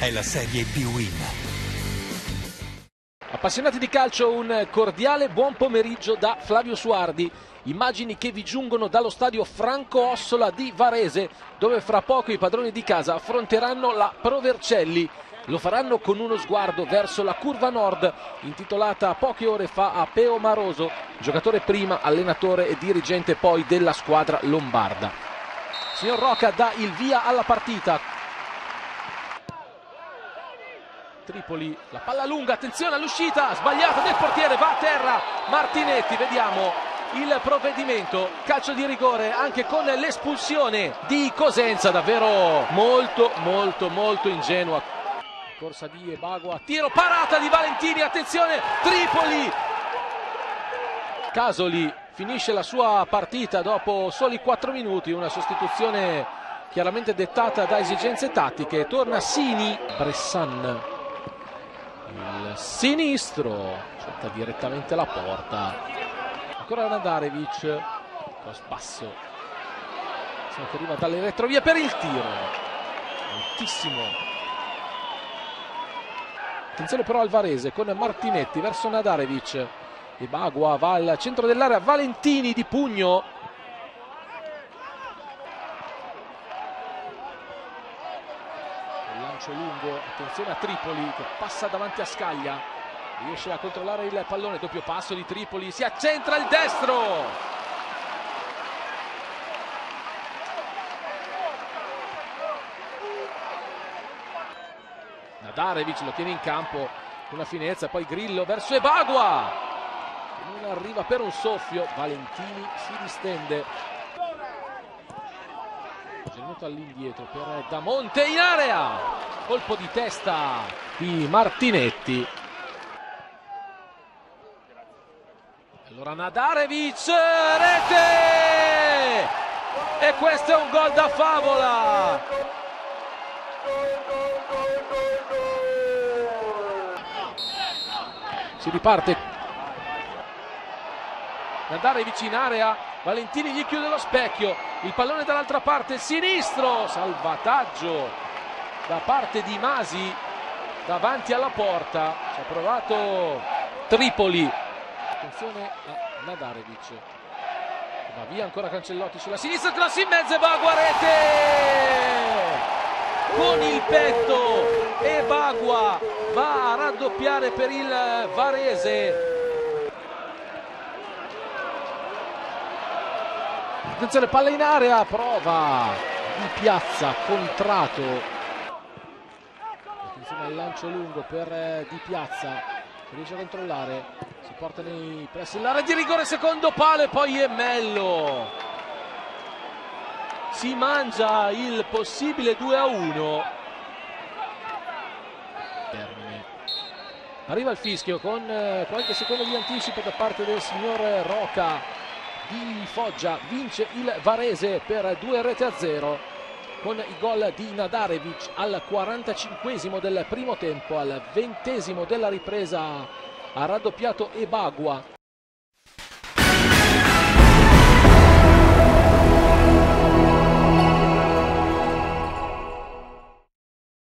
è la Serie B-Win. Appassionati di calcio, un cordiale buon pomeriggio da Flavio Suardi. Immagini che vi giungono dallo stadio Franco Ossola di Varese, dove fra poco i padroni di casa affronteranno la Provercelli. Lo faranno con uno sguardo verso la curva nord, intitolata poche ore fa a Peo Maroso, giocatore prima, allenatore e dirigente poi della squadra lombarda. Signor Roca dà il via alla partita. Tripoli, la palla lunga, attenzione all'uscita, sbagliata del portiere, va a terra Martinetti, vediamo il provvedimento, calcio di rigore anche con l'espulsione di Cosenza, davvero molto molto molto ingenua. Corsa di Ebagua, tiro, parata di Valentini, attenzione, Tripoli. Casoli finisce la sua partita dopo soli 4 minuti, una sostituzione chiaramente dettata da esigenze tattiche, torna Sini, Bressan, sinistro, cerca direttamente la porta, ancora Nadarevic, lo spasso, che arriva dalle retrovie per il tiro, altissimo. Attenzione però al Varese con Martinetti verso Nadarevic. E Bagua va al centro dell'area, Valentini di pugno. Il lancio lungo, attenzione a Tripoli che passa davanti a Scaglia. Riesce a controllare il pallone, doppio passo di Tripoli, si accentra il destro. Nadarevic lo tiene in campo una finezza, poi Grillo verso Ebagua. Non arriva per un soffio, Valentini si distende. Venuto all'indietro per Damonte in area. Colpo di testa di Martinetti. Allora Nadarevic, rete! E questo è un gol da favola! si riparte andare vicino in area Valentini gli chiude lo specchio. Il pallone dall'altra parte sinistro. Salvataggio da parte di Masi davanti alla porta. Ci ha provato Tripoli. Attenzione a Nadarevic. Va via ancora Cancellotti sulla sinistra cross in mezzo e va a Guarete con il petto e Bagua va a raddoppiare per il Varese attenzione palla in area prova di piazza contrato attenzione al lancio lungo per Di Piazza riesce a controllare si porta nei pressi l'area di rigore secondo palo e poi è Mello. Si mangia il possibile 2 a 1 termine. Arriva il fischio con eh, qualche secondo di anticipo da parte del signor Roca di Foggia vince il Varese per 2 rete a 0 con i gol di Nadarevic al 45 del primo tempo al 20 della ripresa ha raddoppiato Ebagua